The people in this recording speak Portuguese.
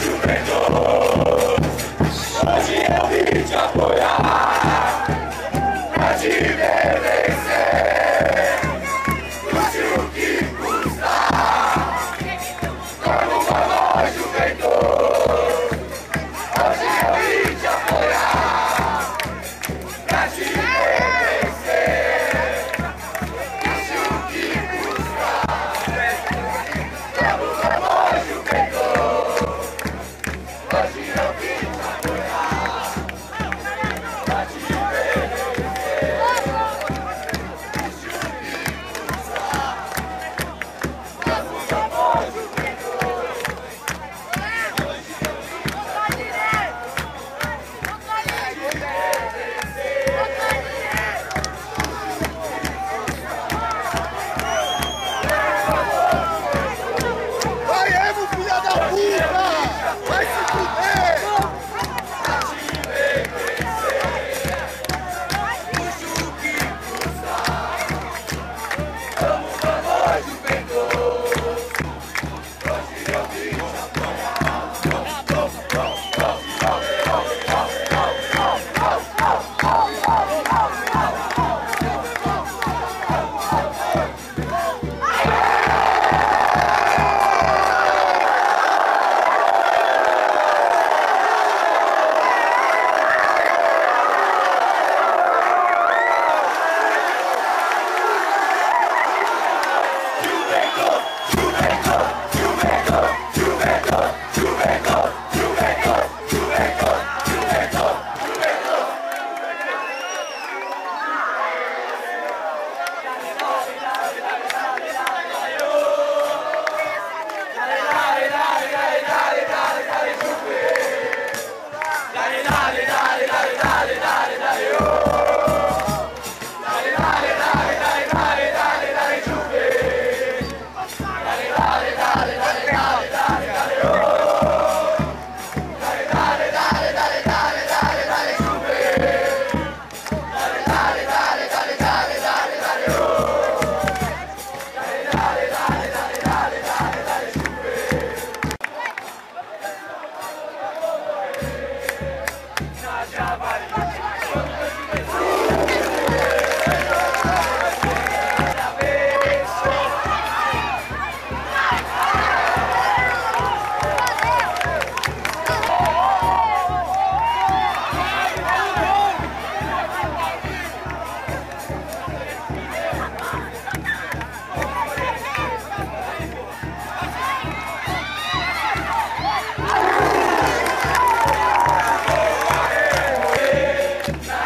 Superman. Vai, vai, vai. Bye.